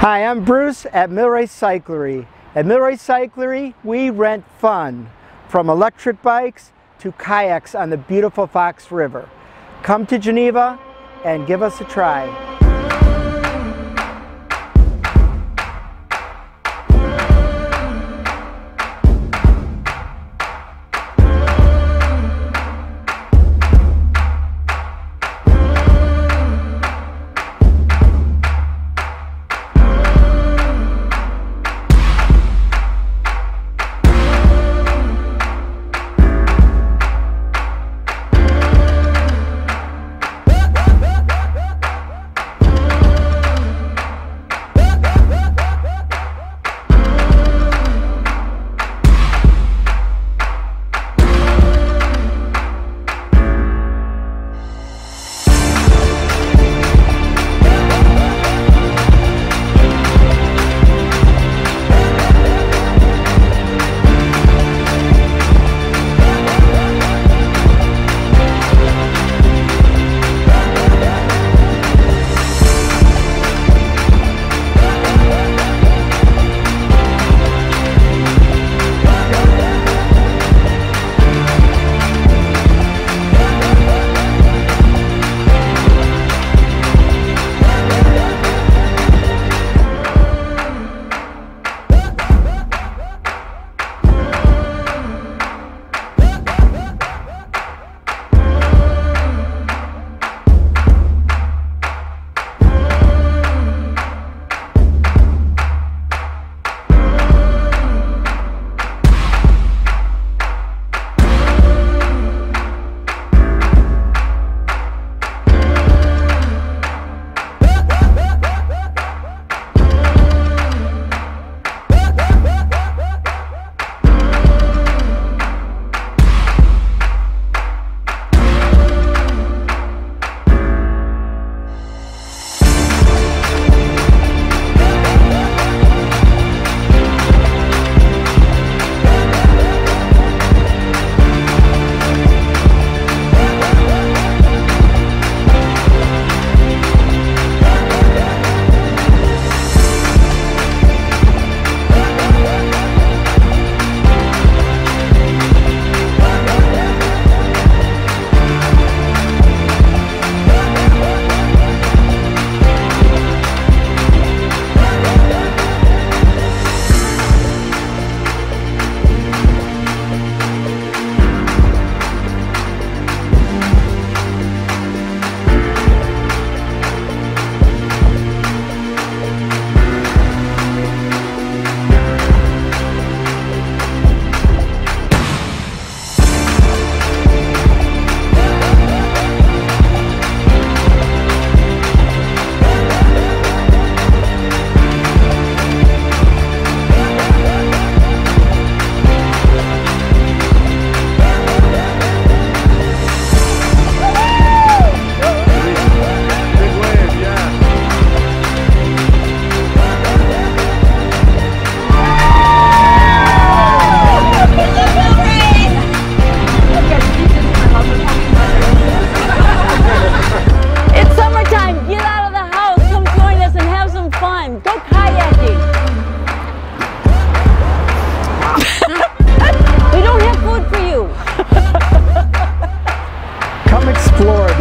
Hi, I'm Bruce at Mill Race Cyclery. At Mill Race Cyclery, we rent fun, from electric bikes to kayaks on the beautiful Fox River. Come to Geneva and give us a try.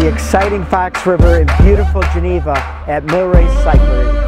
Exciting Fox River in beautiful Geneva at Mill Race Cyclery.